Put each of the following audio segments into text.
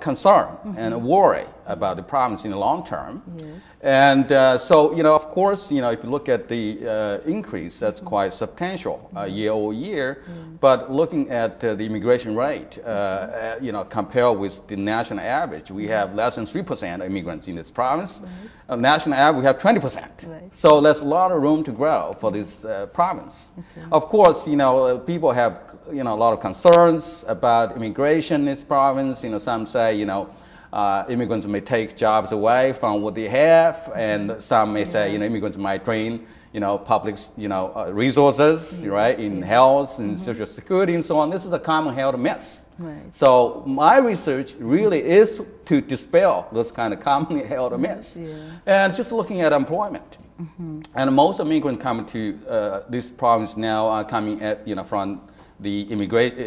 concern and worry about the problems in the long term. Yes. And uh, so, you know, of course, you know, if you look at the uh, increase, that's mm -hmm. quite substantial uh, year over year. Mm -hmm. But looking at uh, the immigration rate, uh, uh, you know, compared with the national average, we have less than 3% immigrants in this province. Right. national average, we have 20%. Right. So there's a lot of room to grow for this province. Okay. Of course, you know, people have, you know, a lot of concerns about immigration in this province. You know, some say, you know, uh, immigrants may take jobs away from what they have, and some may say, you know, immigrants might drain, you know, public, you know, uh, resources, right, in health and mm -hmm. social security and so on. This is a common health mess. Right. So my research really is to dispel this kind of common health mess, yeah. and just looking at employment. Mm -hmm. And most immigrants coming to uh, this province now are coming at, you know, from the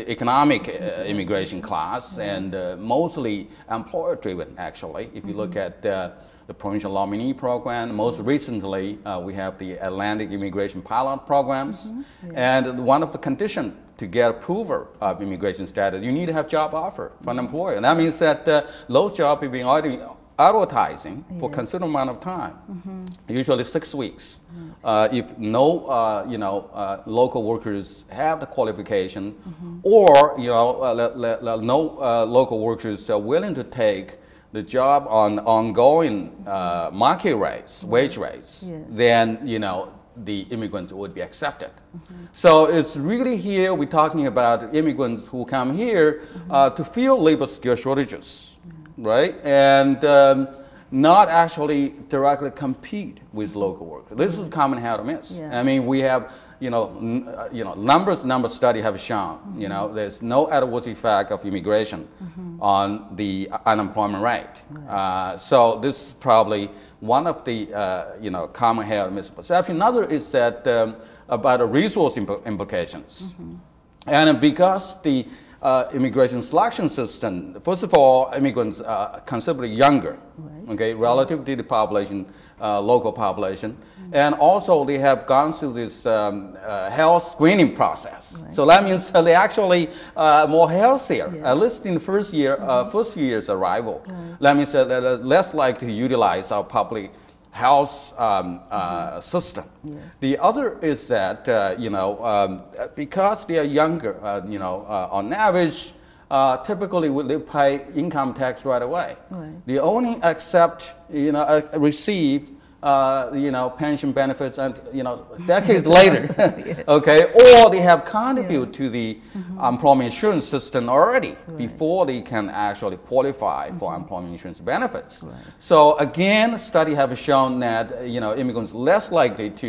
economic uh, immigration class and uh, mostly employer driven actually. If you look mm-hmm. at uh, the provincial nominee program, most recently uh, we have the Atlantic immigration pilot programs mm -hmm. yeah. and one of the conditions to get approval of immigration status, you need to have job offer from an employer. And that means that uh, those jobs have been already advertising yes. for considerable amount of time, mm -hmm. usually six weeks. Mm -hmm. uh, if no, uh, you know, uh, local workers have the qualification, mm -hmm. or you know, uh, no uh, local workers are willing to take the job on ongoing uh, market rates, wage rates, yes. then you know the immigrants would be accepted. Mm-hmm. So it's really here we're talking about immigrants who come here mm-hmm. to fill labor skill shortages right? And um, not actually directly compete with local workers. This is common how to miss. Yeah. I mean, we have, you know, uh, you know, numbers, number study have shown, mm -hmm. you know, there's no adverse effect of immigration mm -hmm. on the unemployment rate. Uh, so this is probably one of the, uh, you know, common held misperception. Another is that um, about the resource impl implications. Mm -hmm. And because the uh, immigration selection system, first of all, immigrants are considerably younger, right. okay, relative to the population, uh, local population. Mm -hmm. And also they have gone through this um, uh, health screening process. Right. So that means they actually uh, more healthier, yeah. at least in the first year, mm -hmm. first few years arrival. Right. That means they're less likely to utilize our public health um, uh, system. Yes. The other is that, uh, you know, um, because they are younger, uh, you know, uh, on average, uh, typically they pay income tax right away. Right. They only accept, you know, uh, receive uh, you know, pension benefits and, you know, decades later, okay, or they have contributed yeah. to the mm -hmm. employment insurance system already right. before they can actually qualify mm -hmm. for employment insurance benefits. Right. So again, study have shown that, you know, immigrants less likely to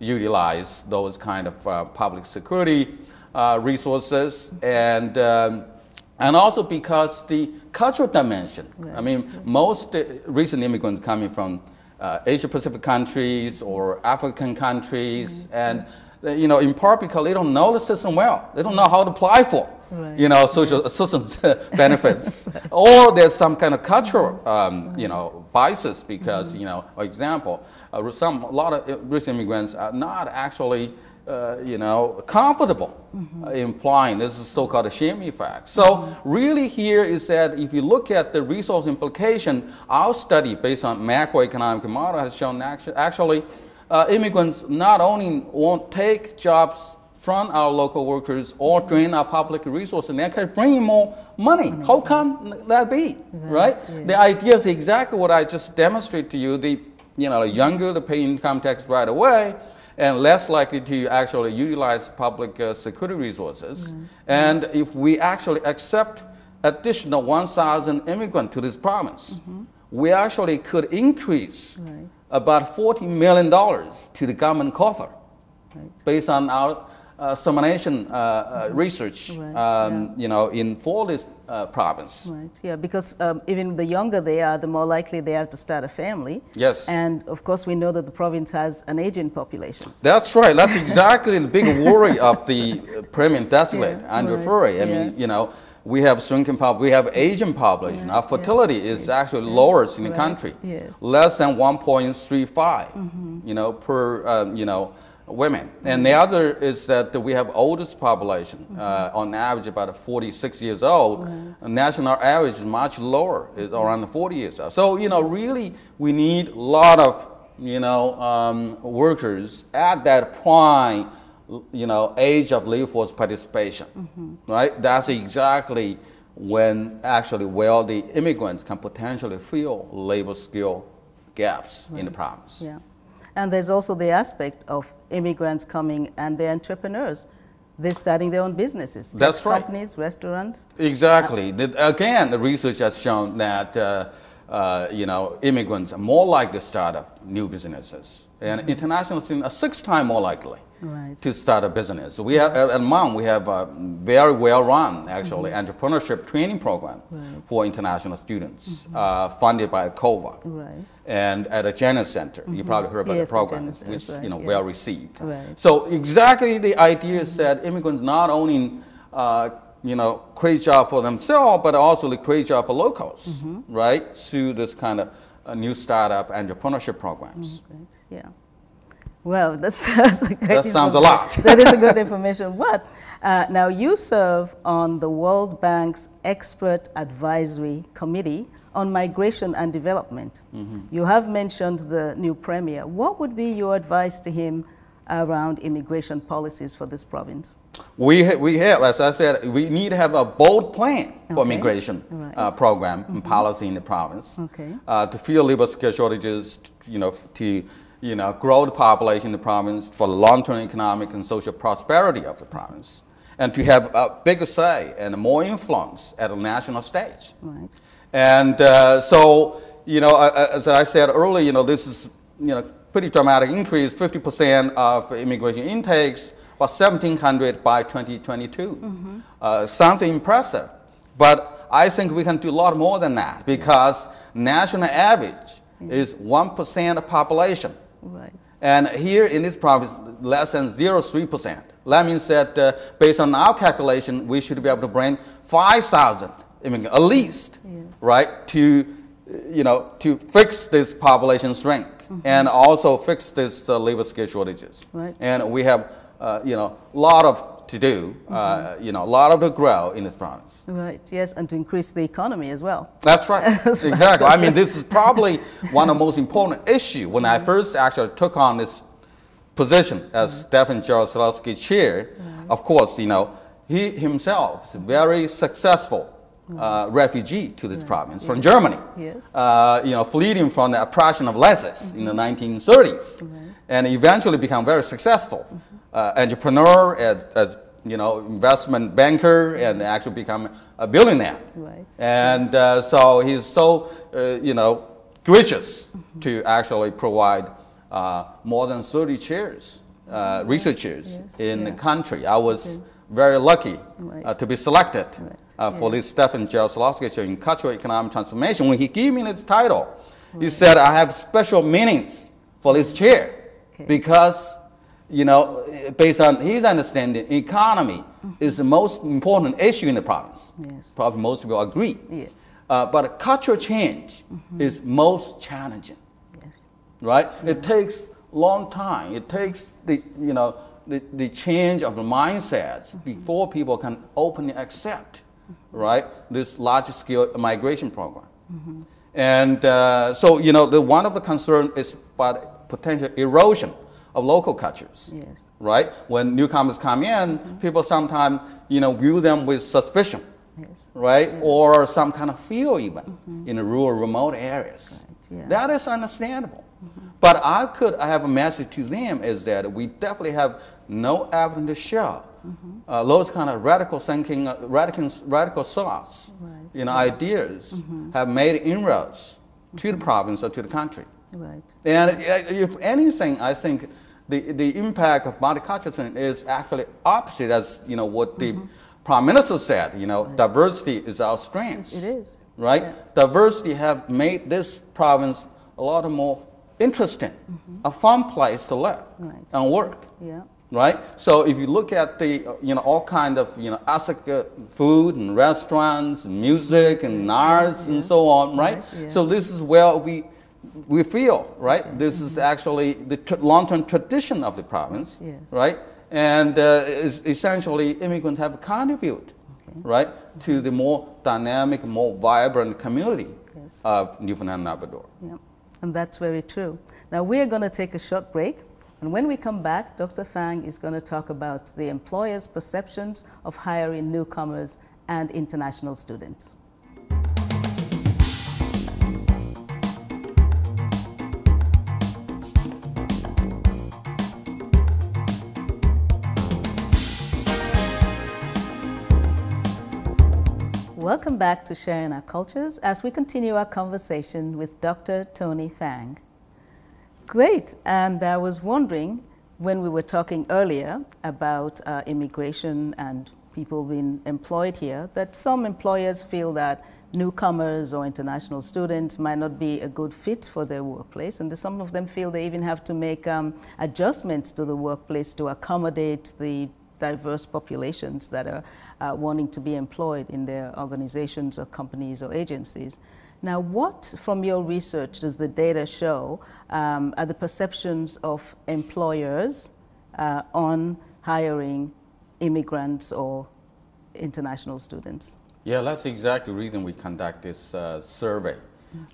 utilize those kind of uh, public security uh, resources and um, and also because the cultural dimension. Right. I mean, most uh, recent immigrants coming from uh, Asia Pacific countries or African countries, mm -hmm. and uh, you know, in part because they don't know the system well. They don't know how to apply for, right. you know, social right. assistance benefits, or there's some kind of cultural, um, right. you know, biases because, mm -hmm. you know, for example, uh, some a lot of recent immigrants are not actually uh, you know, comfortable, mm -hmm. implying this is so-called a shame effect. So mm -hmm. really here is that if you look at the resource implication, our study based on macroeconomic model has shown actually, actually uh, immigrants not only won't take jobs from our local workers or drain our public resources, they can bring in more money. Mm -hmm. How come that be, mm-hmm. right? Yeah. The idea is exactly what I just demonstrated to you. The you know, the younger the pay income tax right away, and less likely to actually utilize public uh, security resources. Mm -hmm. And if we actually accept additional 1,000 immigrants to this province, mm -hmm. we actually could increase right. about $40 million to the government coffer right. based on our uh, simulation uh, uh, research, right. um, yeah. you know, in for this uh, province. Right. Yeah, because um, even the younger they are, the more likely they have to start a family. Yes. And of course, we know that the province has an aging population. That's right. That's exactly the big worry of the Premier Delegate, yeah, Andrew right. Furey. I yeah. mean, you know, we have shrinking pop, we have Asian population. Our fertility is actually lowest in the country, yes. less than 1.35, mm -hmm. you know, per, um, you know, women. And the other is that we have oldest population, uh, on average about 46 years old. National average is much lower, is around 40 years old. So, you know, really we need a lot of, you know, um, workers at that prime, you know, age of labor force participation, right? That's exactly when actually well the immigrants can potentially fill labor skill gaps in the province. Yeah. And there's also the aspect of immigrants coming and they're entrepreneurs. They're starting their own businesses. That's right. Companies, restaurants. Exactly. Again, the research has shown that uh, uh, you know immigrants are more likely to start up new businesses, and international students are six times more likely Right. to start a business. We have at MUN we have a very well run actually entrepreneurship training program for international students, uh, funded by ACOA. Right. And at a Janus Center, you probably heard about Yes, the program, Janus, which right, you know yeah. well received. Right. So exactly the idea is that immigrants not only uh, you know create job for themselves, but also they create job for locals, Mm-hmm. right? Through this kind of uh, new startup entrepreneurship programs. Great. Yeah. Well, a great That sounds a lot. that is a good information. But uh, now you serve on the World Bank's Expert Advisory Committee on Migration and Development. Mm-hmm. You have mentioned the new premier. What would be your advice to him around immigration policies for this province? We, ha- we have, as I said, we need to have a bold plan for Okay. immigration Right. Mm-hmm. uh, program and policy in the province Okay. uh, to fill labor skill shortages, you know, to you know, grow the population in the province for the long-term economic and social prosperity of the province, and to have a bigger say and more influence at the national stage. Right. And uh, so, you know, as I said earlier, you know, this is, you know, pretty dramatic increase, 50% of immigration intakes, about 1,700 by 2022. Uh, sounds impressive, but I think we can do a lot more than that because national average is 1% of population. Right. And here in this province, less than 0.3%. That means that uh, based on our calculation, we should be able to bring 5,000 immigrants, at least, Yes. right, to, you know, to fix this population shrink and also fix this uh, labor skill shortages. Right. And we have, uh, you know, a lot of to do, uh, you know, a lot of to grow in this province. Right. Yes, and to increase the economy as well. That's right. Exactly. I mean, this is probably one of the most important issue. When I first actually took on this position as Stephen Jarislowsky chair, of course, you know, he himself is very successful uh, refugee to this province from Germany. Yes. Uh, you know, fleeing from the oppression of Nazis in the 1930s, and eventually become very successful. Uh, entrepreneur as, as you know investment banker and actually become a billionaire. Right. And uh, so he's so, uh, you know, gracious to actually provide uh, more than 30 chairs, uh, research chairs Yes, in the country. I was very lucky Right. uh, to be selected. Right, uh, for yeah. this Stephen Jarislowsky in Cultural Economic Transformation. When he gave me this title, he said, I have special meanings for this chair Okay. because, you know, based on his understanding, economy is the most important issue in the province. Yes. Probably most people agree. Yes. Uh, but cultural change is most challenging, Yes. right? It takes long time. It takes the, you know, the, the change of the mindsets before people can openly accept, right, this large-scale migration program. And uh, so, you know, the, one of the concerns is about potential erosion of local cultures Yes. right? When newcomers come in, people sometimes, you know, view them with suspicion, Yes. right? Or some kind of fear even in the rural, remote areas. Right, yeah. That is understandable. But I could I have a message to them is that we definitely have no evidence to show uh, those kind of radical thinking, uh, radical, radical thoughts, Right. you know, ideas have made inroads to the province or to the country. Right. And uh, if anything, I think the, the impact of multiculturalism is actually opposite as, you know, what the Prime Minister said, you know, diversity is our strength. It is. Right? Yeah. Diversity have made this province a lot more interesting, a fun place to live Right. and work. Yeah. Right? So if you look at the, uh, you know, all kind of, you know, uh, food and restaurants and music and arts and so on, right? yeah. So this is where we we feel, right? Okay. This mm -hmm. is actually the long-term tradition of the province, yes. right? And uh, essentially, immigrants have contributed, okay. right, to the more dynamic, more vibrant community yes. of Newfoundland and Labrador. Yeah, and that's very true. Now we're going to take a short break. And when we come back, Dr. Fang is going to talk about the employers' perceptions of hiring newcomers and international students. Welcome back to Sharing Our Cultures as we continue our conversation with Dr. Tony Fang. Great. And I was wondering when we were talking earlier about uh, immigration and people being employed here, that some employers feel that newcomers or international students might not be a good fit for their workplace. And some of them feel they even have to make um, adjustments to the workplace to accommodate the diverse populations that are uh, wanting to be employed in their organizations or companies or agencies. Now, what from your research does the data show um, are the perceptions of employers uh, on hiring immigrants or international students? Yeah, that's exactly the reason we conduct this uh, survey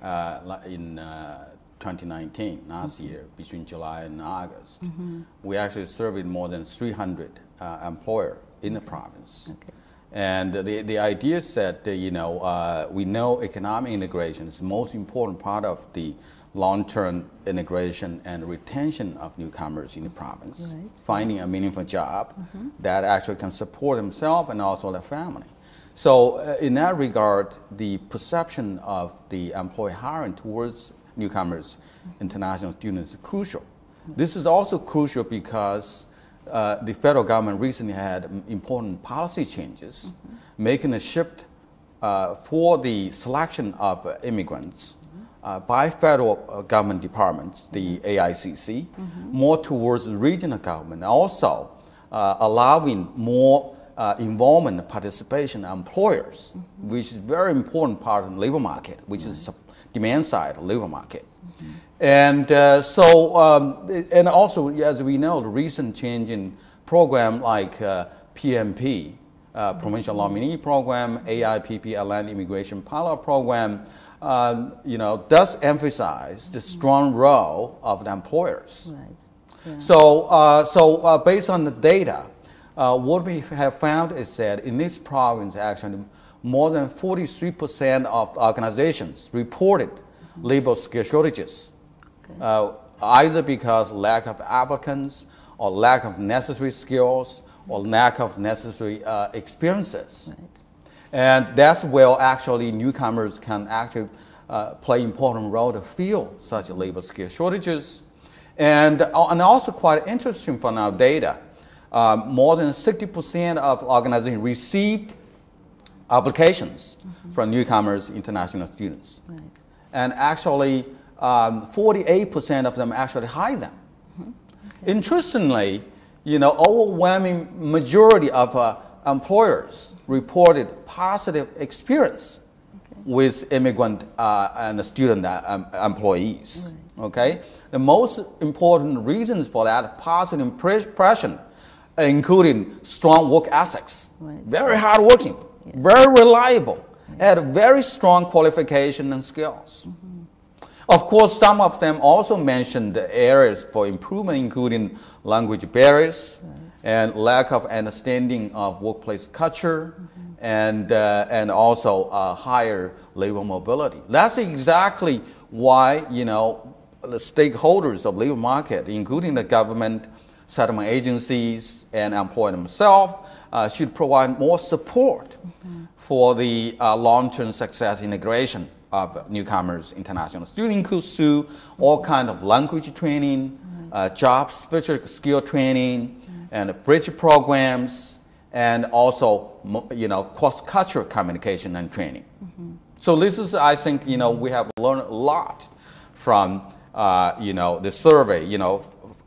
uh, in uh, 2019, last mm -hmm. year, between July and August. Mm -hmm. We actually surveyed more than 300 uh, employer in the province. Okay. And the, the idea is that, uh, you know, uh, we know economic integration is the most important part of the long-term integration and retention of newcomers in the province, right. finding a meaningful job mm -hmm. that actually can support themselves and also their family. So uh, in that regard, the perception of the employee hiring towards newcomers, mm -hmm. international students is crucial. This is also crucial because uh, the federal government recently had important policy changes, mm -hmm. making a shift uh, for the selection of immigrants uh, by federal uh, government departments, the IRCC, mm -hmm. more towards regional government, also uh, allowing more uh, involvement participation of employers, mm -hmm. which is very important part of the labor market, which is demand side labor market. And uh, so, um, and also, as we know, the recent change in program like uh, PNP, uh, Provincial Nominee Program, AIPP, Land Immigration Pilot Program, uh, you know, does emphasize the strong role of the employers. Right. Yeah. So, uh, so uh, based on the data, what we have found is that in this province, actually, more than 43% of organizations reported labor skill shortages uh, either because lack of applicants or lack of necessary skills or lack of necessary uh, experiences. Right. And that's where actually newcomers can actually uh, play important role to fill such labor skill shortages. And, uh, and also quite interesting from our data, um, more than 60% of organizations received applications mm -hmm. from newcomers, international students. Right. And actually, um, 48% of them actually hire them. Mm-hmm. Okay. Interestingly, you know, overwhelming majority of uh, employers reported positive experience okay. with immigrant uh, and student uh, um, employees. Right. Okay, the most important reasons for that positive impression, including strong work ethics, right. very hardworking, yes. very reliable, had very strong qualification and skills. Mm -hmm. Of course, some of them also mentioned areas for improvement, including language barriers right. and lack of understanding of workplace culture mm -hmm. and, uh, and also uh, higher labor mobility. That's exactly why, you know, the stakeholders of labor market, including the government, settlement agencies, and employer themselves, uh, should provide more support mm -hmm. for the uh, long-term success integration of newcomers, international students, includes to all kind of language training, uh, job specific skill training, and bridge programs, and also you know cross-cultural communication and training. Mm -hmm. So this is, I think, you know, we have learned a lot from uh, you know the survey. You know,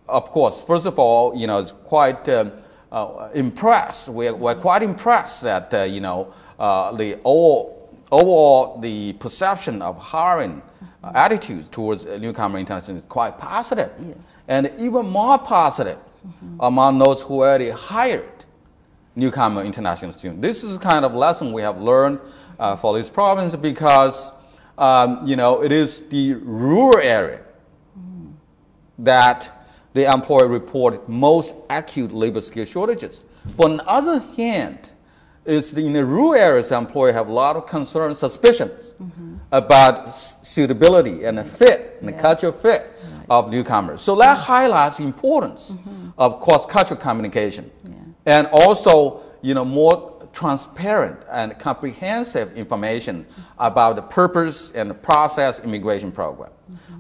of course, first of all, you know, it's quite um, uh, impressed. We're, we're quite impressed that uh, you know uh, the all overall, the perception of hiring uh, attitudes towards newcomer international students is quite positive, Yes. and even more positive among those who already hired newcomer international students. This is kind of lesson we have learned uh, for this province because um, you know it is the rural area that the employer reported most acute labor skill shortages. But on the other hand, is in the rural areas, the employer have a lot of concerns, suspicions mm-hmm. about suitability and the fit and the cultural fit of newcomers. So that highlights the importance mm-hmm. of cross-cultural communication and also, you know, more transparent and comprehensive information mm-hmm. about the purpose and the process immigration program.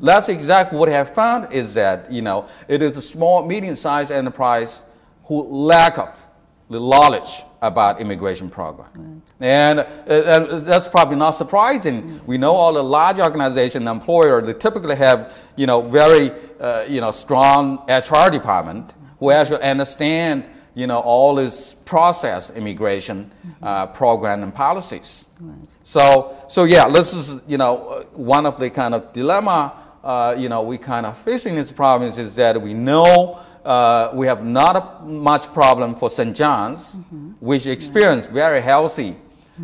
That's exactly what I have found is that, you know, it is a small, medium-sized enterprise who lack of the knowledge about immigration program. And, uh, and that's probably not surprising. We know all the large organization employer, they typically have, you know, very, uh, you know, strong HR department who actually understand, you know, all this process immigration uh, program and policies. So, so yeah, this is, you know, one of the kind of dilemma, uh, you know, we kind of facing this province is that we know uh, we have not a much problem for St. John's, which experienced very healthy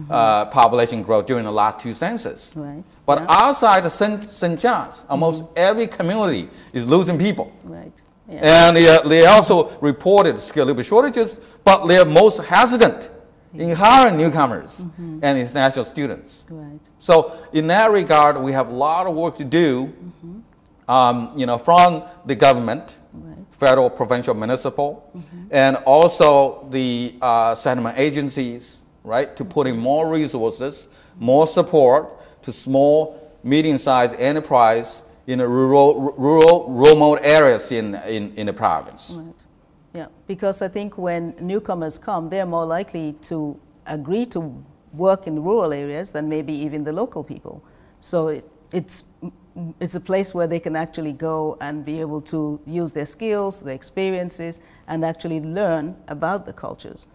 uh, population growth during the last two census. Right. But Yeah. outside of St. St. John's, almost every community is losing people. Right. Yeah. And they, uh, they also reported skilled labor shortages, but they're most hesitant in hiring newcomers and international students. Right. So in that regard, we have a lot of work to do, um, you know, from the government, Right. Federal, provincial, municipal, and also the uh, settlement agencies, right, to put in more resources, more support to small, medium-sized enterprise in the rural, rural, remote areas in, in, in the province. Right. Yeah, because I think when newcomers come, they're more likely to agree to work in rural areas than maybe even the local people. So it, it's it's a place where they can actually go and be able to use their skills, their experiences, and actually learn about the cultures.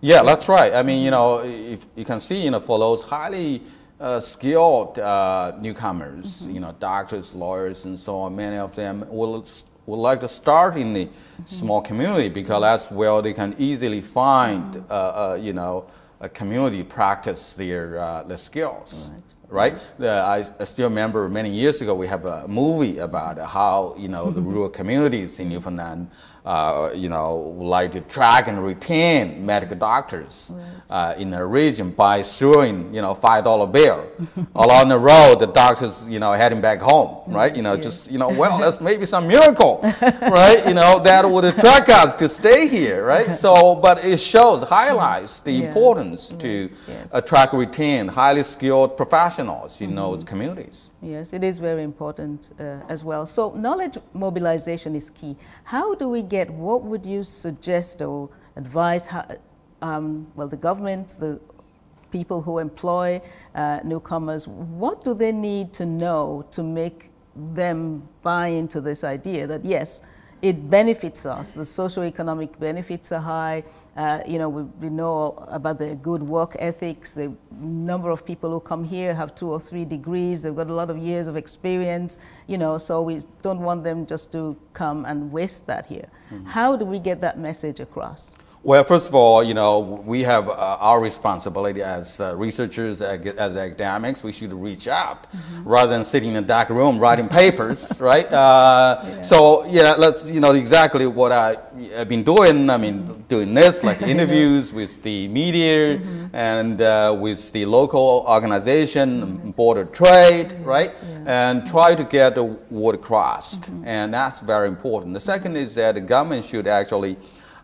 Yeah, that's right. I mean, you know, if you can see, you know, for those highly uh, skilled uh, newcomers, you know, doctors, lawyers, and so on, many of them will would like to start in the small community because that's where they can easily find, uh, uh, you know, a community practice their uh, their skills. Right. The, I, I still remember many years ago we have a movie about how you know the mm-hmm. rural communities in Newfoundland, uh, you know, would like to track and retain medical doctors uh, in the region by throwing you know five dollar bill along the road. The doctors you know heading back home. Right. You know, just you know, well, that's maybe some miracle, right? You know, that would attract us to stay here. Right. So, but it shows highlights the Yeah. importance to yes. attract, retain highly skilled professionals you know, in those communities. Yes, it is very important uh, as well. So knowledge mobilization is key. How do we get, what would you suggest or advise, how, um, well, the government, the people who employ uh, newcomers, what do they need to know to make them buy into this idea that yes, it benefits us, the socioeconomic benefits are high, uh, you know, we, we know about the good work ethics. The number of people who come here have two or three degrees. They've got a lot of years of experience, you know, so we don't want them just to come and waste that here. How do we get that message across? Well, first of all, you know, we have uh, our responsibility as uh, researchers, as academics. We should reach out rather than sitting in a dark room writing papers, right? Uh, So, yeah, let's, you know, exactly what I, have been doing. I mean, doing this, like interviews with the media and uh, with the local organization, border trade, right? And try to get the word crossed. And that's very important. The second is that the government should actually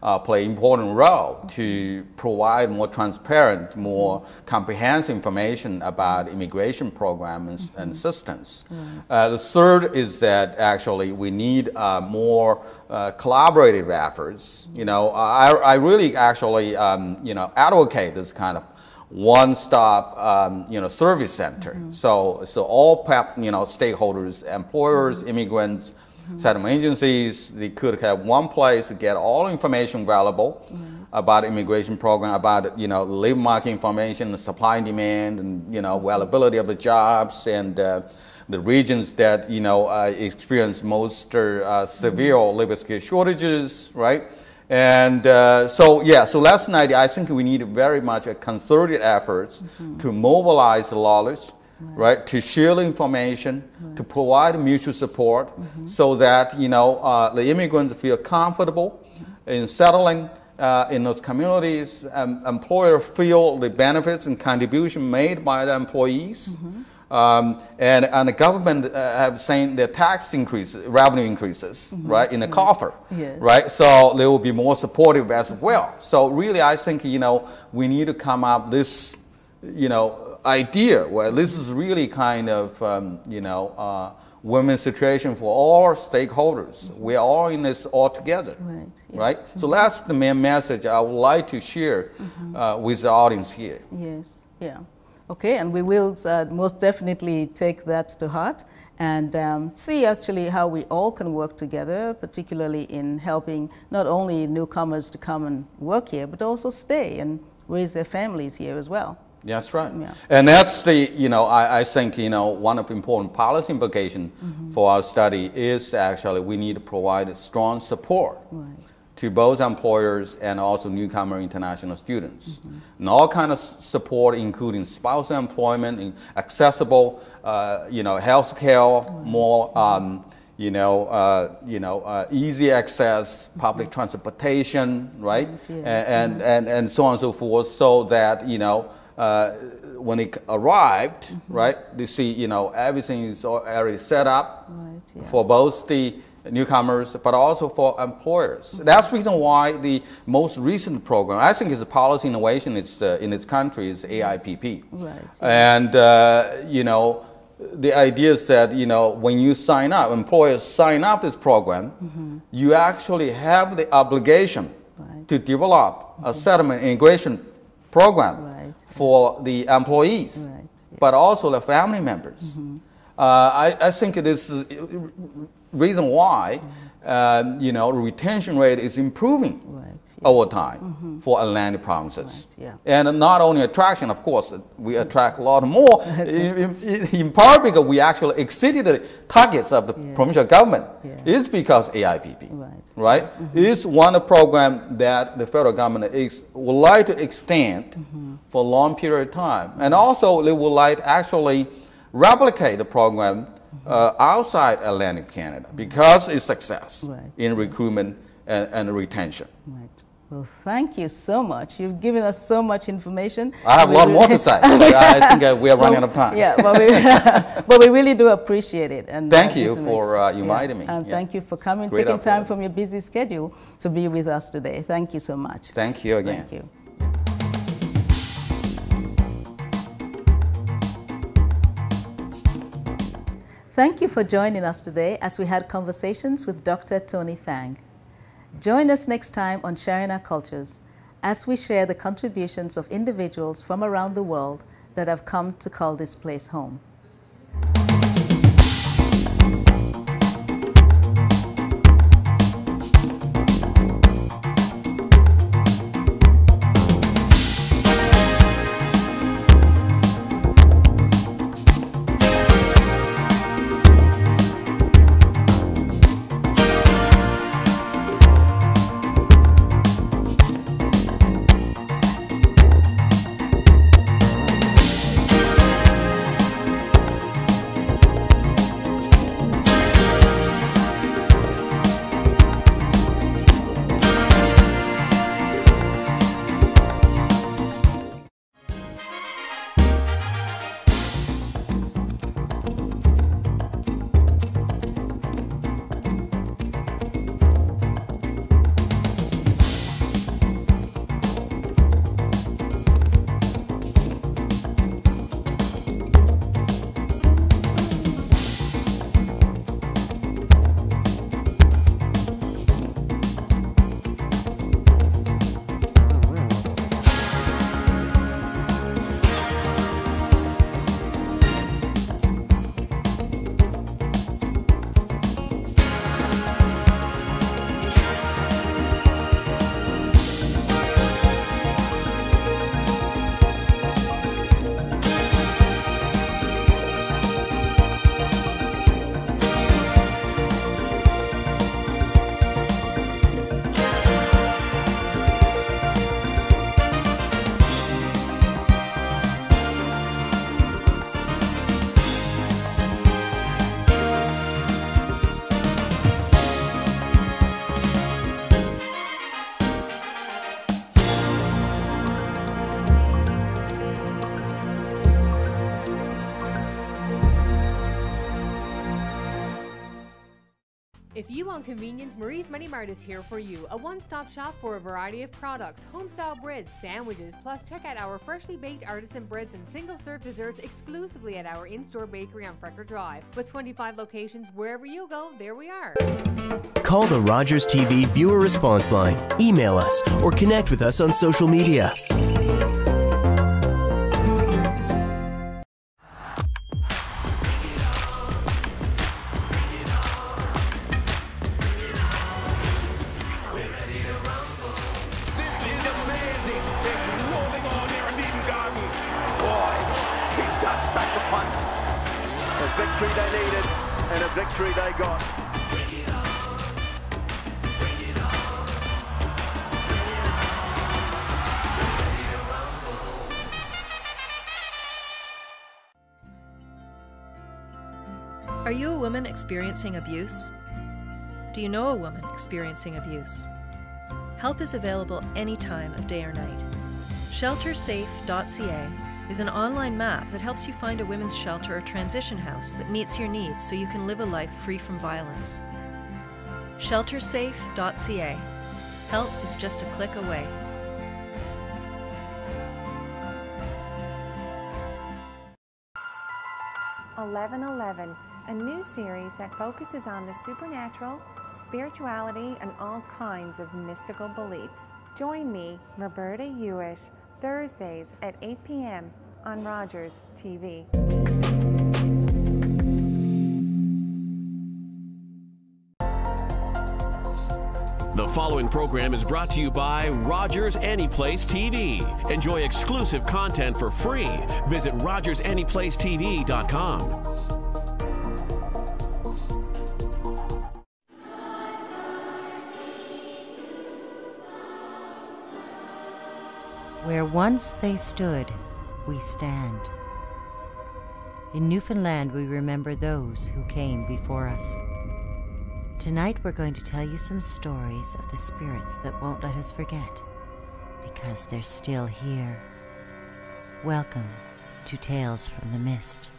uh, play important role to provide more transparent, more comprehensive information about immigration programs and systems. Uh, the third is that actually we need uh, more uh, collaborative efforts. You know, I, I really actually um, you know advocate this kind of one-stop um, you know service center. So so all PEP you know stakeholders, employers, immigrants Mm-hmm. Settlement agencies, they could have one place to get all information available about immigration program, about you know labor market information, the supply and demand, and you know availability of the jobs and uh, the regions that you know uh, experience most uh, severe labor skill shortages, right? And uh, so, yeah, so last night I think we need very much a concerted efforts mm-hmm. to mobilize the knowledge, right. right. to share the information, right. to provide mutual support mm-hmm. so that, you know, uh, the immigrants feel comfortable mm-hmm. in settling uh, in those communities, um, employers feel the benefits and contribution made by the employees. Mm-hmm. Um, and, and the government uh, have seen their tax increase, revenue increases, mm -hmm. right, in the mm -hmm. coffer, yes. right? So they will be more supportive as well. So really, I think, you know, we need to come up this, you know, idea well, this is really kind of, um, you know, uh, women's situation for all stakeholders. We're all in this all together, right? Yeah. right? Mm -hmm. So that's the main message I would like to share mm-hmm. uh, with the audience here. Yes, yeah. Okay, and we will uh, most definitely take that to heart and um, see actually how we all can work together, particularly in helping not only newcomers to come and work here, but also stay and raise their families here as well. That's right. Yeah. And that's the, you know, I, I think, you know, one of the important policy implications mm -hmm. for our study is actually we need to provide strong support right to both employers and also newcomer international students. Mm -hmm. And all kind of support, including spouse employment, accessible, uh, you know, health care, mm -hmm. more, um, you know, uh, you know, uh, easy access, public mm-hmm. transportation, right, and, and, mm-hmm. and and so on and so forth, so that you know. Uh, when it arrived, mm -hmm. right, they see, you know, everything is already set up right, yeah. for both the newcomers, but also for employers. That's the reason why the most recent program, I think, is a policy innovation is, uh, in this country is AIPP. Right. And, uh, you know, the idea is that, you know, when you sign up, employers sign up this program, mm -hmm. you actually have the obligation right. to develop mm -hmm. a mm-hmm. settlement integration program right. For the employees, but also the family members. Mm -hmm. uh, I, I think this is reason why, uh, you know, retention rate is improving right, yes. over time mm -hmm. for Atlantic provinces. Right, yeah. And not only attraction, of course, we attract a lot more, in, in, part because we actually exceeded the targets of the yeah. provincial government. Yeah. It's because AIPP, right? right? Mm -hmm. It's one program that the federal government is, would like to extend mm -hmm. for a long period of time. And also they would like to actually replicate the program uh, outside Atlantic Canada because its success right. in recruitment and, and, retention. Right. Well, thank you so much. You've given us so much information. I have a lot more to say. I think uh, we are running out of time. Yeah, but we, but we really do appreciate it. And thank uh, you for uh, inviting yeah. me. And yeah. thank you for coming, taking time from your busy schedule to be with us today. Thank you so much. Thank you again. Thank you. Thank you for joining us today as we had conversations with Dr. Tony Fang. Join us next time on Sharing Our Cultures as we share the contributions of individuals from around the world that have come to call this place home. You convenience, Marie's Mini Mart is here for you. A one stop shop for a variety of products, homestyle breads, sandwiches, plus check out our freshly baked artisan breads and single serve desserts exclusively at our in store bakery on Frecker Drive. With 25 locations, wherever you go, there we are. Call the Rogers TV viewer response line, email us, or connect with us on social media. Victory they got. Are you a woman experiencing abuse? Do you know a woman experiencing abuse? Help is available any time of day or night. ShelterSafe.ca is an online map that helps you find a women's shelter or transition house that meets your needs so you can live a life free from violence. ShelterSafe.ca. Help is just a click away. Eleven Eleven, a new series that focuses on the supernatural, spirituality, and all kinds of mystical beliefs. Join me, Roberta Hewitt, Thursdays at 8 p.m. on Rogers TV. The following program is brought to you by Rogers Anyplace TV. Enjoy exclusive content for free. Visit RogersAnyplaceTV.com. Where once they stood, we stand. In Newfoundland, we remember those who came before us. Tonight, we're going to tell you some stories of the spirits that won't let us forget, because they're still here. Welcome to Tales from the Mist.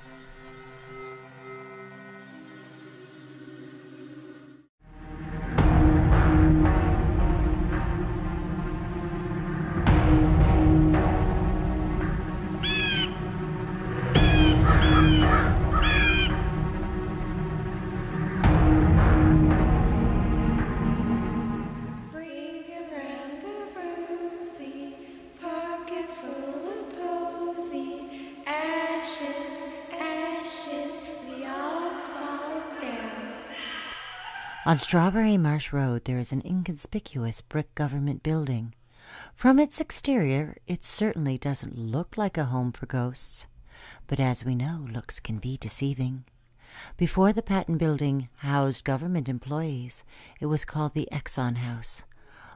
On Strawberry Marsh Road, there is an inconspicuous brick government building. From its exterior, it certainly doesn't look like a home for ghosts. But as we know, looks can be deceiving. Before the patent building housed government employees, it was called the Exon House,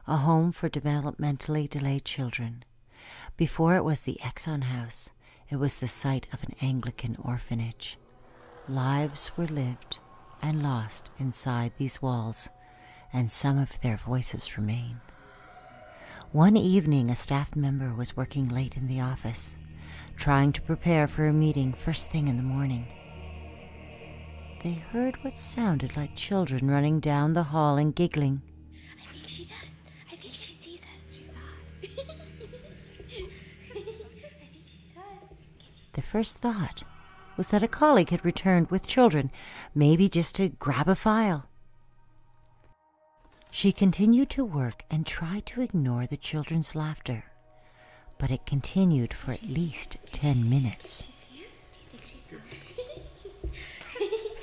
a home for developmentally delayed children. Before it was the Exon House, it was the site of an Anglican orphanage. Lives were lived and lost inside these walls, and some of their voices remain. One evening, a staff member was working late in the office, trying to prepare for a meeting first thing in the morning. They heard what sounded like children running down the hall and giggling. I think she does. I think she sees us. She saw us. I think she saw us. The first thought was that a colleague had returned with children, maybe just to grab a file. She continued to work and tried to ignore the children's laughter, but it continued for at least ten minutes.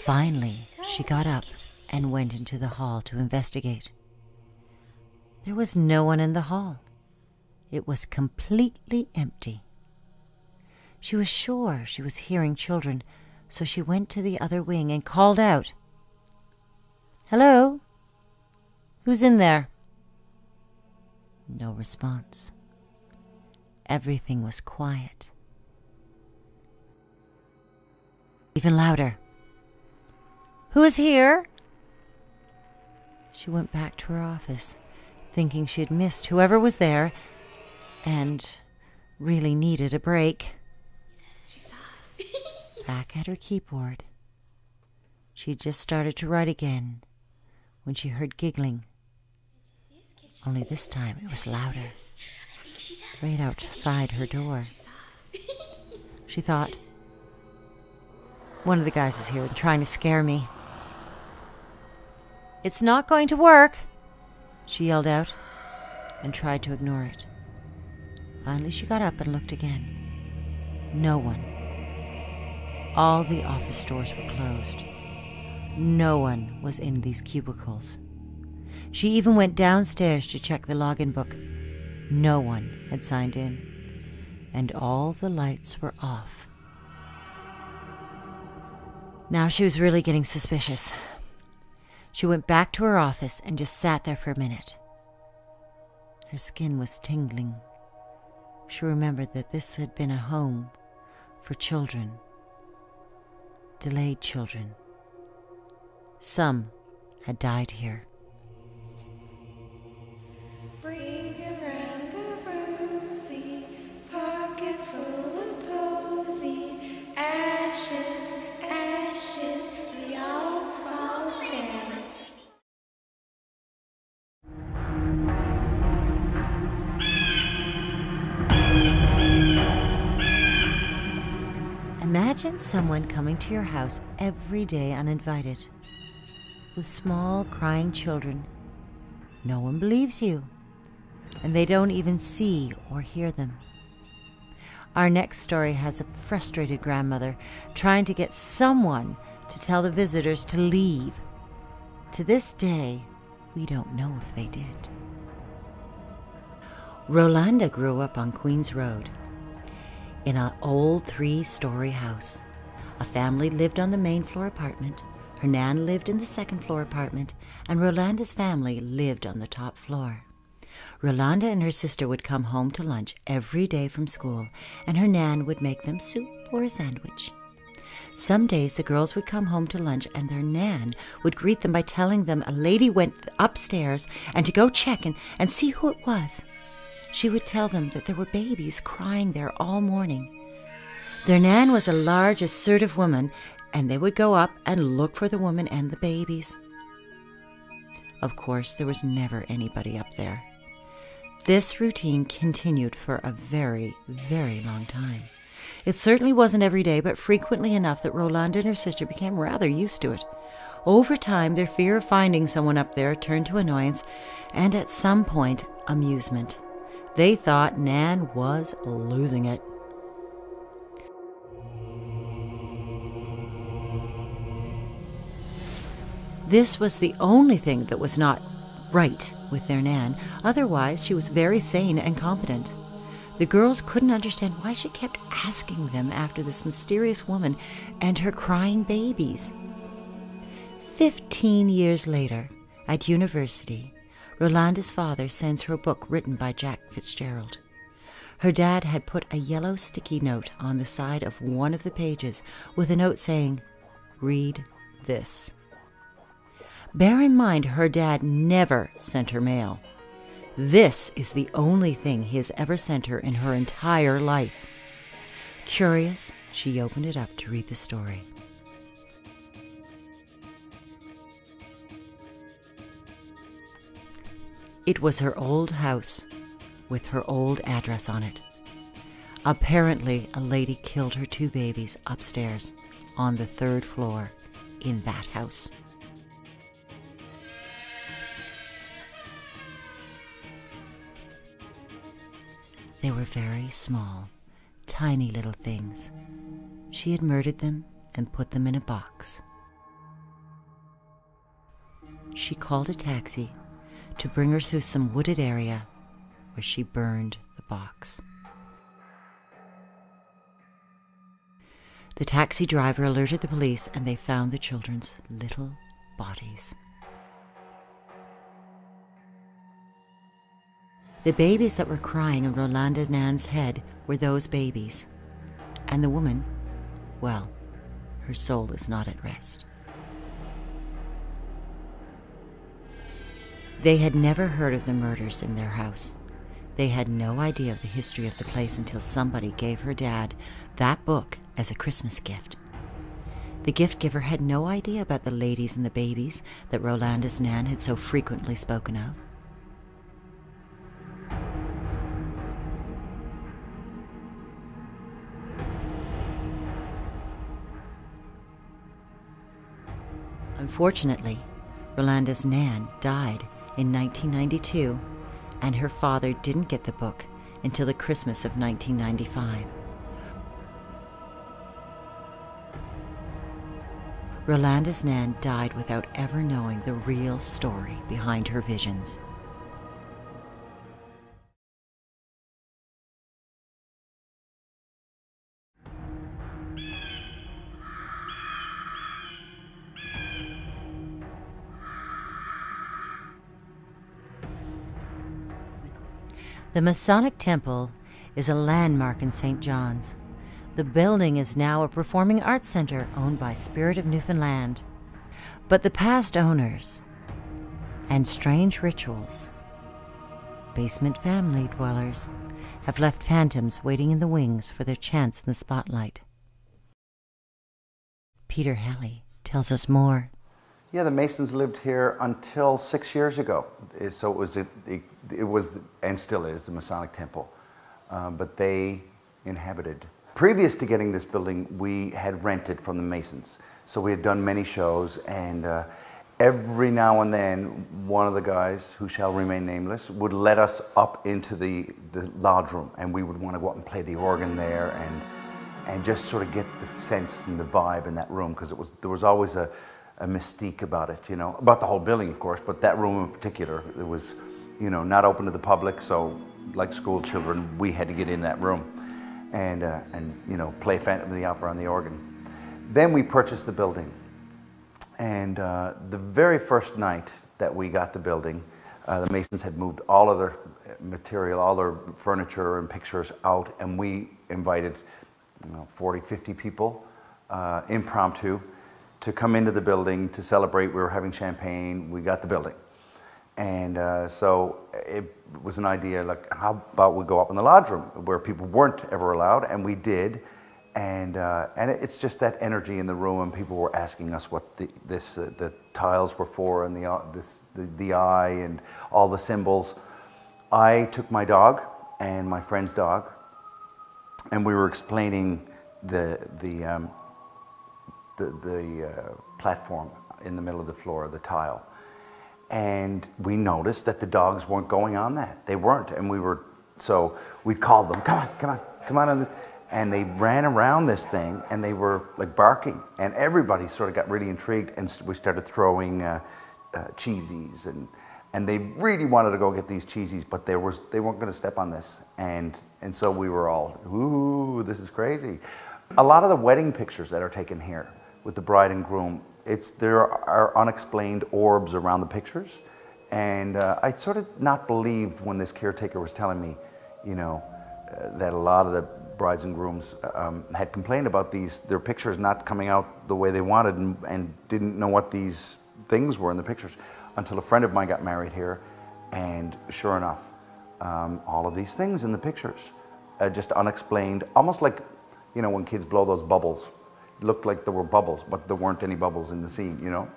Finally, she got up and went into the hall to investigate. There was no one in the hall. It was completely empty. She was sure she was hearing children, so she went to the other wing and called out, Hello? Who's in there? No response. Everything was quiet. Even louder. Who is here? She went back to her office, thinking she had missed whoever was there and really needed a break. Back at her keyboard, she just started to write again when she heard giggling. Only this time it was louder, right outside her door. She thought, one of the guys is here and trying to scare me. It's not going to work, she yelled out and tried to ignore it. Finally, she got up and looked again. No one. All the office doors were closed. No one was in these cubicles. She even went downstairs to check the login book. No one had signed in, and all the lights were off. Now she was really getting suspicious. She went back to her office and just sat there for a minute. Her skin was tingling. She remembered that this had been a home for children, delayed children. Some had died here. Someone coming to your house every day uninvited, with small crying children. No one believes you, and they don't even see or hear them. Our next story has a frustrated grandmother trying to get someone to tell the visitors to leave. To this day, we don't know if they did. Rolanda grew up on Queens Road in an old three story house. A family lived on the main floor apartment, her nan lived in the second floor apartment, and Rolanda's family lived on the top floor. Rolanda and her sister would come home to lunch every day from school, and her nan would make them soup or a sandwich. Some days the girls would come home to lunch and their nan would greet them by telling them a lady went upstairs and to go check and, and see who it was. She would tell them that there were babies crying there all morning. Their nan was a large, assertive woman, and they would go up and look for the woman and the babies. Of course, there was never anybody up there. This routine continued for a very, very long time. It certainly wasn't every day, but frequently enough that Rolanda and her sister became rather used to it. Over time, their fear of finding someone up there turned to annoyance, and at some point, amusement. They thought Nan was losing it. This was the only thing that was not right with their Nan. Otherwise, she was very sane and competent. The girls couldn't understand why she kept asking them after this mysterious woman and her crying babies. Fifteen years later, at university, Rolanda's father sends her a book written by Jack Fitzgerald. Her dad had put a yellow sticky note on the side of one of the pages with a note saying, Read this. Bear in mind, her dad never sent her mail. This is the only thing he has ever sent her in her entire life. Curious, she opened it up to read the story. It was her old house with her old address on it. Apparently, a lady killed her two babies upstairs on the third floor in that house. They were very small, tiny little things. She had murdered them and put them in a box. She called a taxi to bring her through some wooded area where she burned the box. The taxi driver alerted the police and they found the children's little bodies. The babies that were crying in Rolanda Nan's head were those babies. And the woman, well, her soul is not at rest. They had never heard of the murders in their house. They had no idea of the history of the place until somebody gave her dad that book as a Christmas gift. The gift giver had no idea about the ladies and the babies that Rolanda's Nan had so frequently spoken of. Unfortunately, Rolanda's Nan died in 1992, and her father didn't get the book until the Christmas of 1995. Rolanda's Nan died without ever knowing the real story behind her visions. The Masonic Temple is a landmark in St. John's. The building is now a performing arts center owned by Spirit of Newfoundland. But the past owners and strange rituals, basement family dwellers, have left phantoms waiting in the wings for their chance in the spotlight. Peter Halley tells us more. Yeah, the Masons lived here until six years ago. So it was, a, it, was, and still is, the Masonic Temple. Um, but they inhabited. Previous to getting this building, we had rented from the Masons. So we had done many shows, and uh, every now and then, one of the guys, who shall remain nameless, would let us up into the, the lodge room, and we would want to go out and play the organ there, and and just sort of get the sense and the vibe in that room because it was there was always a, a mystique about it, you know, about the whole building, of course, but that room in particular, it was, you know, not open to the public, so like school children, we had to get in that room and uh, and you know play Phantom of the Opera on the organ. Then we purchased the building, and uh, the very first night that we got the building, uh, the Masons had moved all of their material, all their furniture and pictures out, and we invited you know, 40, 50 people, uh, impromptu, to come into the building to celebrate. We were having champagne. We got the building. And uh, so it was an idea like, how about we go up in the lodge room where people weren't ever allowed? And we did. And, uh, and it's just that energy in the room, and people were asking us what the, this, uh, the tiles were for, and the, uh, this, the, the eye, and all the symbols. I took my dog and my friend's dog, and we were explaining the, the, um, the, the uh, platform in the middle of the floor, of the tile. And we noticed that the dogs weren't going on that. They weren't. And we were, so we called them, come on, come on, come on. on the-" And they ran around this thing and they were like barking. And everybody sort of got really intrigued and we started throwing uh, uh, cheesies. And, and they really wanted to go get these cheesies, but there was, they weren't going to step on this. And, and so we were all, ooh, this is crazy. A lot of the wedding pictures that are taken here with the bride and groom, it's, there are unexplained orbs around the pictures. And uh, I sort of not believed when this caretaker was telling me, you know, uh, that a lot of the brides and grooms um, had complained about these, their pictures not coming out the way they wanted and, and didn't know what these things were in the pictures until a friend of mine got married here. And sure enough, um, all of these things in the pictures, uh, just unexplained, almost like, you know, when kids blow those bubbles. Looked like there were bubbles, but there weren't any bubbles in the scene, you know?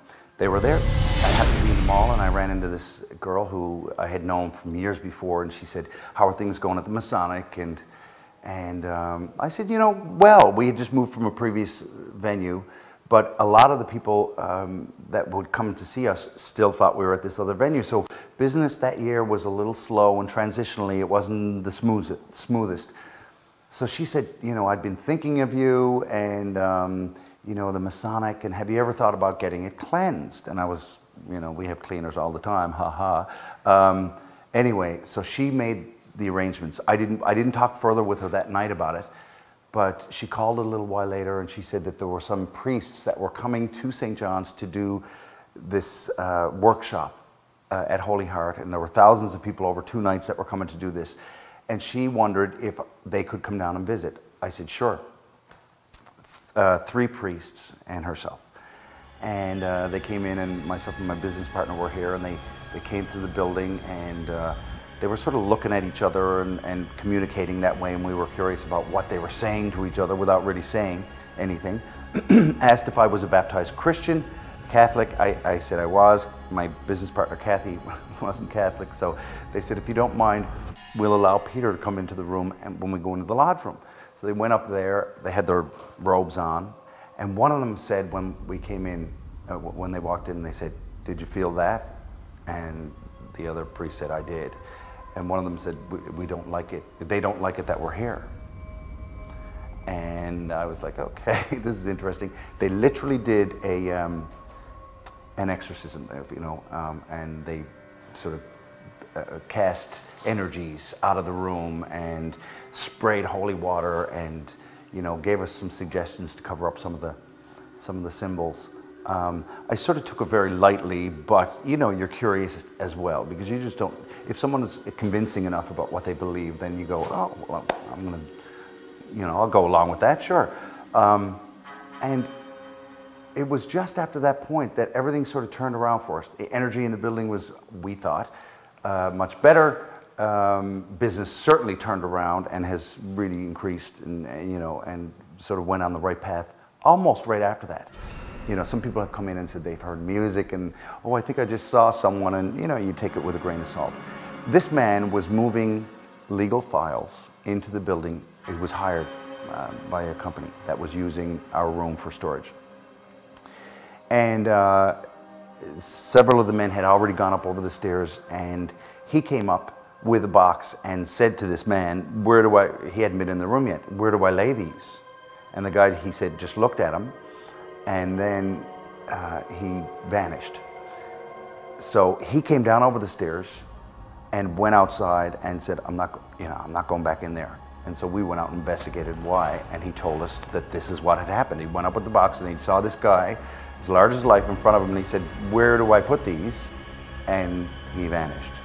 They were there. I happened to be in the mall and I ran into this girl who I had known from years before, and she said, How are things going at the Masonic? And, and um, I said, You know, well, we had just moved from a previous venue, but a lot of the people um, that would come to see us still thought we were at this other venue. So business that year was a little slow, and transitionally, it wasn't the smoothest. So she said, you know, I'd been thinking of you and, um, you know, the Masonic, and have you ever thought about getting it cleansed? And I was, you know, we have cleaners all the time, ha. Um, anyway, so she made the arrangements. I didn't, I didn't talk further with her that night about it, but she called a little while later and she said that there were some priests that were coming to St. John's to do this uh, workshop uh, at Holy Heart, and there were thousands of people over two nights that were coming to do this. And she wondered if they could come down and visit. I said, sure. Uh, three priests and herself. And uh, they came in, and myself and my business partner were here, and they, they came through the building, and uh, they were sort of looking at each other and, and communicating that way, and we were curious about what they were saying to each other without really saying anything. asked if I was a baptized Christian, Catholic. I, I said I was. My business partner, Kathy, wasn't Catholic. So they said, if you don't mind, we'll allow Peter to come into the room and when we go into the lodge room. So they went up there, they had their robes on, and one of them said when we came in, uh, when they walked in, they said, Did you feel that? And the other priest said, I did. And one of them said, we, we don't like it. They don't like it that we're here. And I was like, okay, this is interesting. They literally did a, um, an exorcism, you know, um, and they sort of uh, cast energies out of the room and sprayed holy water and you know gave us some suggestions to cover up some of the some of the symbols. Um, I sort of took it very lightly, but you know you're curious as well because you just don't. If someone is convincing enough about what they believe, then you go, oh, well, I'm gonna, you know, I'll go along with that, sure. Um, and it was just after that point that everything sort of turned around for us. The energy in the building was, we thought, uh, much better. Um, business certainly turned around and has really increased and, and, you know, and sort of went on the right path almost right after that. You know, some people have come in and said they've heard music and, oh, I think I just saw someone, and you know, you take it with a grain of salt. This man was moving legal files into the building. He was hired uh, by a company that was using our room for storage. And uh, several of the men had already gone up over the stairs, and he came up with a box and said to this man, Where do I, he hadn't been in the room yet, where do I lay these? And the guy, he said, just looked at him, and then uh, he vanished. So he came down over the stairs and went outside and said, I'm not, you know, I'm not going back in there. And so we went out and investigated why, and he told us that this is what had happened. He went up with the box and he saw this guy as large as life in front of him, and he said, Where do I put these? And he vanished.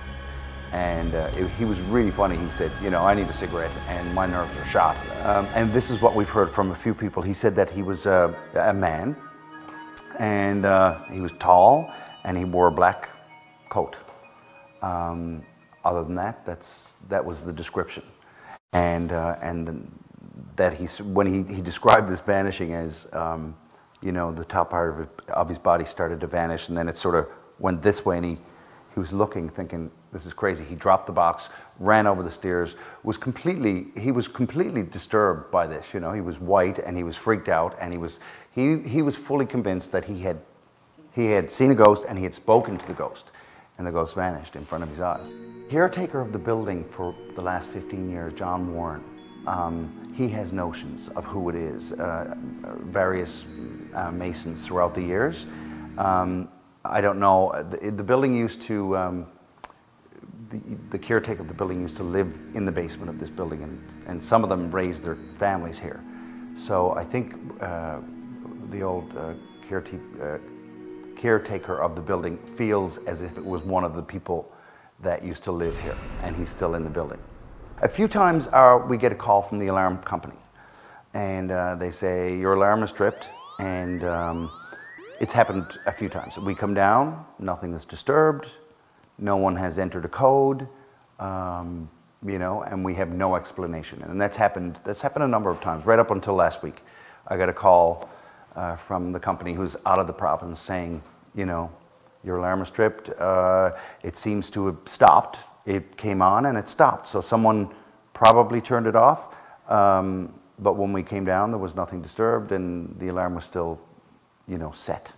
And uh, it, he was really funny. He said, You know, I need a cigarette, and my nerves are shot. Um, and this is what we've heard from a few people. He said that he was uh, a man, and uh, he was tall, and he wore a black coat. Um, other than that, that's, that was the description. And, uh, and that he, when he, he described this vanishing as, um, you know, the top part of, of his body started to vanish, and then it sort of went this way, and he, he was looking, thinking, this is crazy. He dropped the box, ran over the stairs, was completely, he was completely disturbed by this, you know, he was white, and he was freaked out, and he was, he, he was fully convinced that he had, he had seen a ghost, and he had spoken to the ghost, and the ghost vanished in front of his eyes. Caretaker of the building for the last 15 years, John Warren, um, he has notions of who it is, uh, various uh, masons throughout the years. Um, I don't know, the, the building used to, um, the, the, caretaker of the building used to live in the basement of this building and, and some of them raised their families here. So I think uh, the old uh, caretaker, uh, caretaker of the building feels as if it was one of the people that used to live here and he's still in the building. A few times uh, we get a call from the alarm company and uh, they say, your alarm is tripped and um, it's happened a few times. We come down, nothing is disturbed, no one has entered a code, um, you know, and we have no explanation. And that's happened, that's happened a number of times, right up until last week. I got a call uh, from the company who's out of the province saying, you know, your alarm is tripped. Uh, it seems to have stopped. It came on and it stopped. So someone probably turned it off. Um, but when we came down, there was nothing disturbed and the alarm was still, you know, set.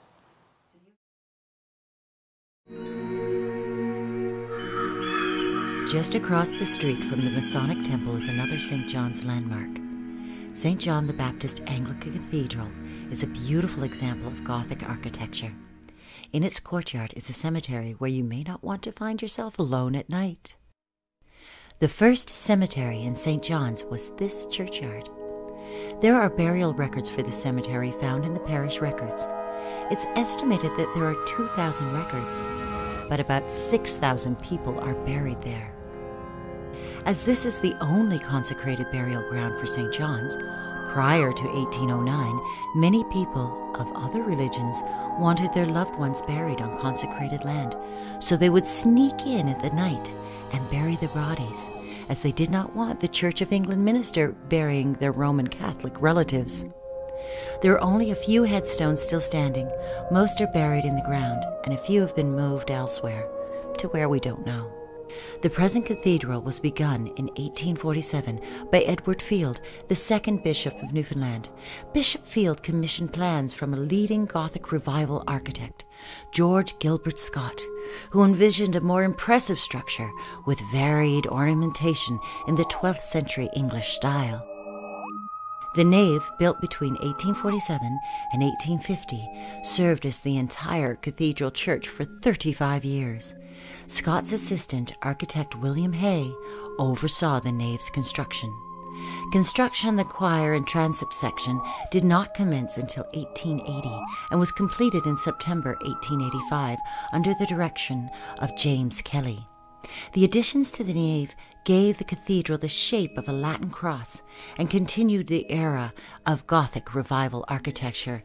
Just across the street from the Masonic Temple is another St. John's landmark. St. John the Baptist Anglican Cathedral is a beautiful example of Gothic architecture. In its courtyard is a cemetery where you may not want to find yourself alone at night. The first cemetery in St. John's was this churchyard. There are burial records for the cemetery found in the parish records. It's estimated that there are 2,000 records, but about 6,000 people are buried there. As this is the only consecrated burial ground for St. John's, prior to 1809, many people of other religions wanted their loved ones buried on consecrated land, so they would sneak in at the night and bury the bodies as they did not want the Church of England minister burying their Roman Catholic relatives. There are only a few headstones still standing. Most are buried in the ground, and a few have been moved elsewhere, to where we don't know. The present cathedral was begun in 1847 by Edward Field, the second Bishop of Newfoundland. Bishop Field commissioned plans from a leading Gothic revival architect, George Gilbert Scott, who envisioned a more impressive structure with varied ornamentation in the 12th century English style. The nave, built between 1847 and 1850, served as the entire cathedral church for 35 years. Scott's assistant, architect William Hay, oversaw the nave's construction. Construction on the choir and transept section did not commence until 1880 and was completed in September 1885 under the direction of James Kelly. The additions to the nave gave the cathedral the shape of a Latin cross and continued the era of Gothic revival architecture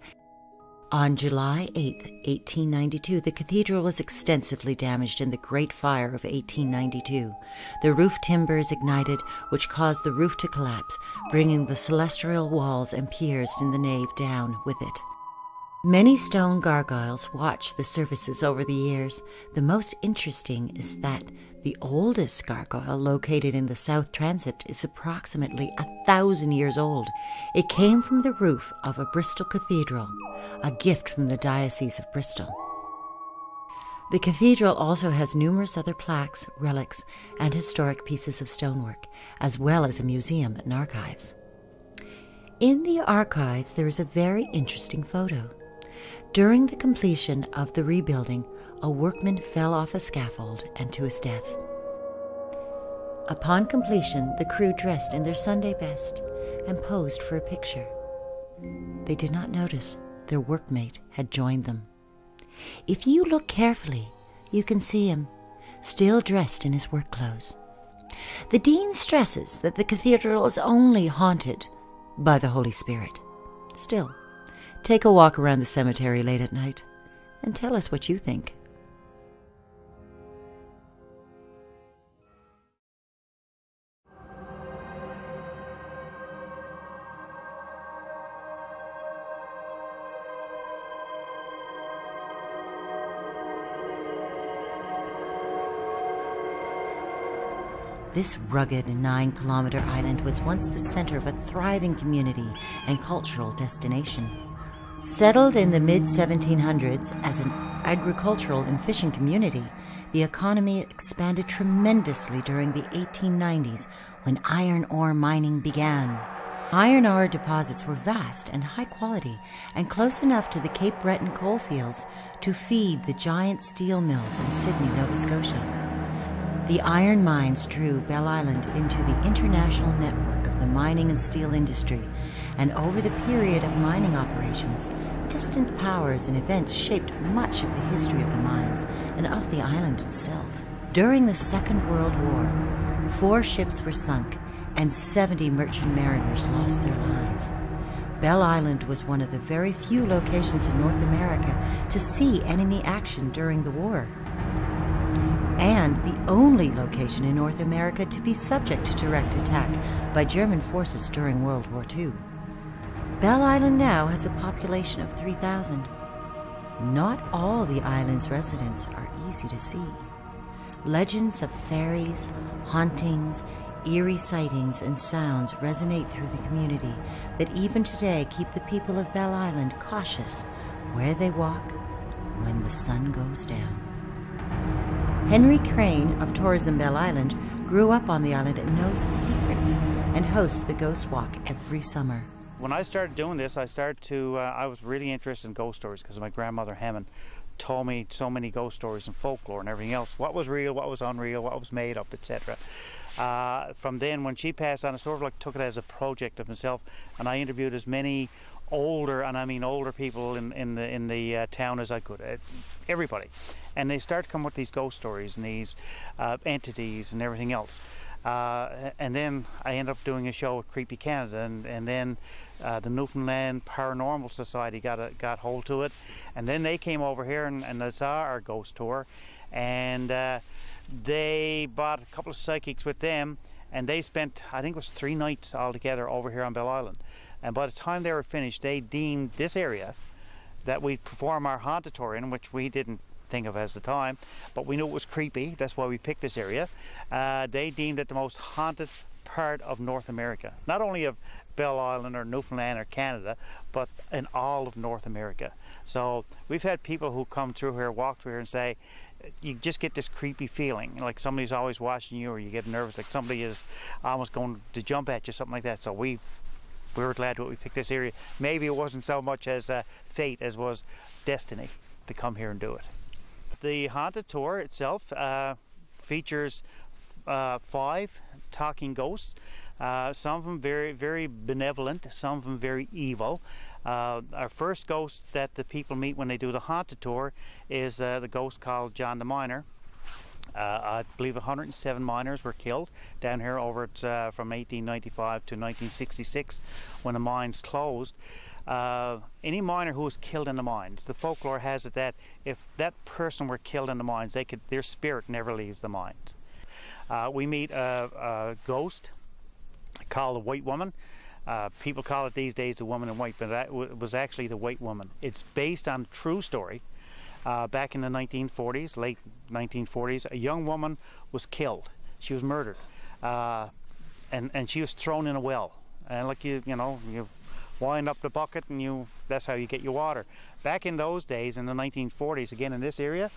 on July 8, 1892, the cathedral was extensively damaged in the Great Fire of 1892. The roof timbers ignited, which caused the roof to collapse, bringing the celestial walls and piers in the nave down with it. Many stone gargoyles watch the services over the years. The most interesting is that the oldest gargoyle, located in the south transept, is approximately a thousand years old. It came from the roof of a Bristol cathedral, a gift from the Diocese of Bristol. The cathedral also has numerous other plaques, relics, and historic pieces of stonework, as well as a museum and archives. In the archives, there is a very interesting photo. During the completion of the rebuilding, a workman fell off a scaffold and to his death. Upon completion, the crew dressed in their Sunday best and posed for a picture. They did not notice their workmate had joined them. If you look carefully, you can see him, still dressed in his work clothes. The Dean stresses that the cathedral is only haunted by the Holy Spirit. Still, take a walk around the cemetery late at night and tell us what you think. This rugged nine kilometer island was once the center of a thriving community and cultural destination. Settled in the mid 1700s as an agricultural and fishing community, the economy expanded tremendously during the 1890s when iron ore mining began. Iron ore deposits were vast and high quality and close enough to the Cape Breton coalfields to feed the giant steel mills in Sydney, Nova Scotia. The iron mines drew Bell Island into the international network of the mining and steel industry, and over the period of mining operations, distant powers and events shaped much of the history of the mines and of the island itself. During the Second World War, four ships were sunk and 70 merchant mariners lost their lives. Bell Island was one of the very few locations in North America to see enemy action during the war and the only location in North America to be subject to direct attack by German forces during World War II. Bell Island now has a population of 3,000. Not all the island's residents are easy to see. Legends of fairies, hauntings, eerie sightings, and sounds resonate through the community that even today keep the people of Bell Island cautious where they walk when the sun goes down. Henry Crane of Tourism Bell Island grew up on the island and knows its secrets and hosts the Ghost Walk every summer. When I started doing this, I started to, uh, I was really interested in ghost stories because my grandmother Hammond told me so many ghost stories and folklore and everything else. What was real, what was unreal, what was made up, etc. Uh, from then, when she passed on, I sort of like took it as a project of myself, and I interviewed as many older, and I mean older people in, in the in the uh, town as I could, uh, everybody, and they start to come with these ghost stories and these uh, entities and everything else. Uh, and then I end up doing a show at Creepy Canada, and, and then uh, the Newfoundland Paranormal Society got a, got hold to it, and then they came over here and, and they saw our ghost tour, and uh, they bought a couple of psychics with them, and they spent I think it was three nights altogether over here on Bell Island. And by the time they were finished, they deemed this area that we perform our haunted tour in, which we didn't think of as the time, but we knew it was creepy. That's why we picked this area. Uh, they deemed it the most haunted part of North America, not only of Bell Island or Newfoundland or Canada, but in all of North America. So we've had people who come through here, walk through here, and say, you just get this creepy feeling, like somebody's always watching you, or you get nervous, like somebody is almost going to jump at you, something like that. So we we were glad that we picked this area. Maybe it wasn't so much as uh, fate as was destiny to come here and do it. The haunted tour itself uh, features uh, five talking ghosts. Uh, some of them very, very benevolent, some of them very evil. Uh, our first ghost that the people meet when they do the haunted tour is uh, the ghost called John the Miner. Uh, I believe 107 miners were killed down here over at, uh, from 1895 to 1966 when the mines closed. Uh, any miner who was killed in the mines, the folklore has it that if that person were killed in the mines, they could their spirit never leaves the mines. We meet a, a, ghost called the White Woman. Uh, people call it these days the Woman in White, but that was actually the White Woman. It's based on a true story. Uh, back in the 1940s, late 1940s, a young woman was killed. She was murdered, uh, and and she was thrown in a well. And like you, you know, you wind up the bucket and you that's how you get your water. Back in those days, in the 1940s, again in this area,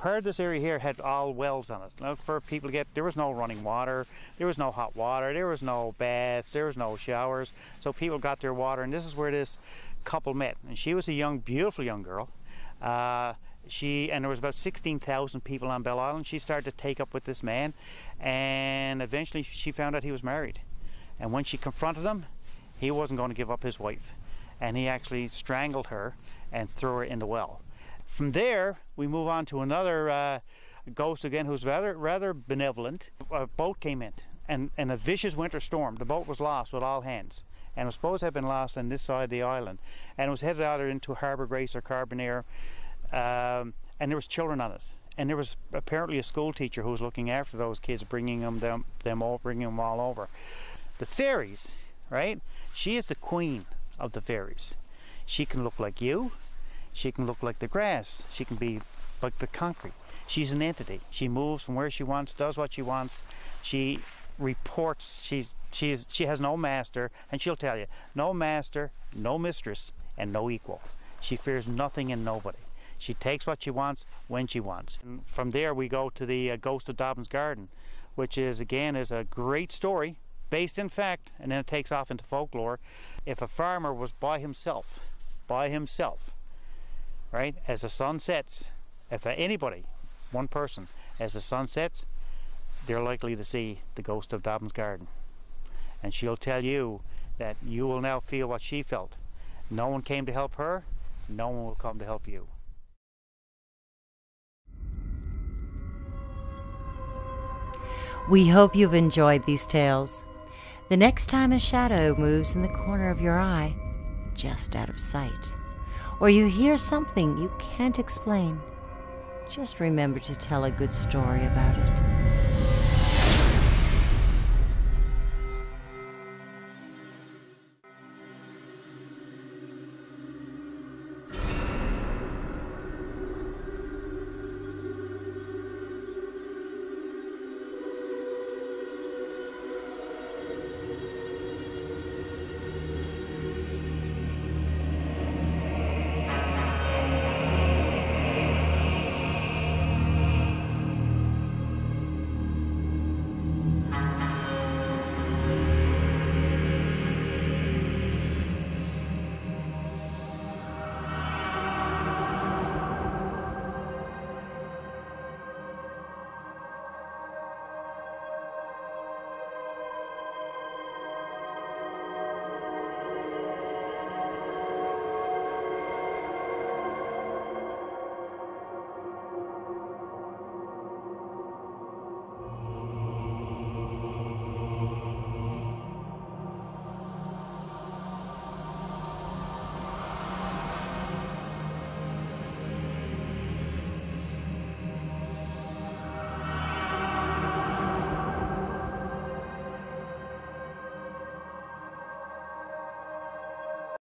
part of this area here had all wells on it. Now, for people to get, there was no running water, there was no hot water, there was no baths, there was no showers. So people got their water, and this is where this couple met. And she was a young, beautiful young girl. Uh, she and there was about 16,000 people on Bell Island. She started to take up with this man, and eventually she found out he was married. And when she confronted him, he wasn't going to give up his wife, and he actually strangled her and threw her in the well. From there, we move on to another uh, ghost again who's rather rather benevolent. A boat came in, and, and a vicious winter storm. The boat was lost with all hands, and was supposed to have been lost on this side of the island, and was headed out into Harbour Grace or Carbonear, um, and there was children on it. And there was apparently a school teacher who was looking after those kids, bringing them them, them all, bringing them all over. The fairies, right? She is the queen of the fairies. She can look like you. She can look like the grass. She can be like the concrete. She's an entity. She moves from where she wants, does what she wants. She reports. She's she's she has no master, and she'll tell you no master, no mistress, and no equal. She fears nothing and nobody. She takes what she wants when she wants. And from there, we go to the uh, Ghost of Dobbin's Garden, which is again is a great story based in fact, and then it takes off into folklore. If a farmer was by himself, by himself, right? As the sun sets, if anybody, one person, as the sun sets, they're likely to see the ghost of Dobbin's garden. And she'll tell you that you will now feel what she felt. No one came to help her, no one will come to help you. We hope you've enjoyed these tales. The next time a shadow moves in the corner of your eye, just out of sight, or you hear something you can't explain, just remember to tell a good story about it.